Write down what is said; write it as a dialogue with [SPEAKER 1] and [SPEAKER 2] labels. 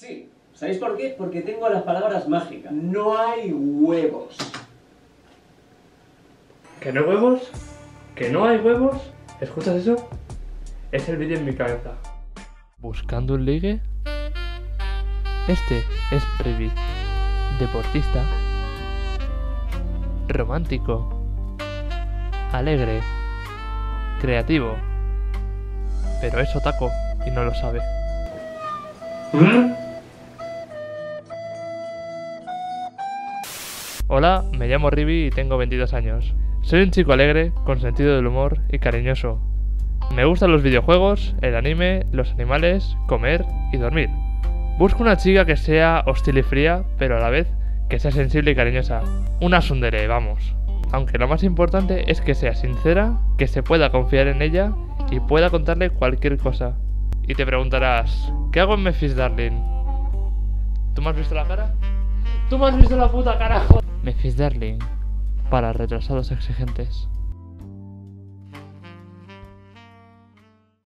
[SPEAKER 1] Sí. ¿Sabéis por qué? Porque tengo las palabras mágicas.
[SPEAKER 2] No hay huevos.
[SPEAKER 3] ¿Que no hay huevos? ¿Que no hay huevos? ¿Escuchas eso? Es el vídeo en mi cabeza.
[SPEAKER 4] ¿Buscando un ligue? Este es Previ. Deportista. Romántico. Alegre. Creativo. Pero es otaco y no lo sabe. Hola, me llamo Ribi y tengo 22 años. Soy un chico alegre, con sentido del humor y cariñoso. Me gustan los videojuegos, el anime, los animales, comer y dormir. Busco una chica que sea hostil y fría, pero a la vez que sea sensible y cariñosa. Una sundere, vamos. Aunque lo más importante es que sea sincera, que se pueda confiar en ella y pueda contarle cualquier cosa. Y te preguntarás, ¿qué hago en Memphis, darling? ¿Tú me has visto la cara? ¿Tú me has visto la puta cara? Memphis, darling. Para retrasados exigentes.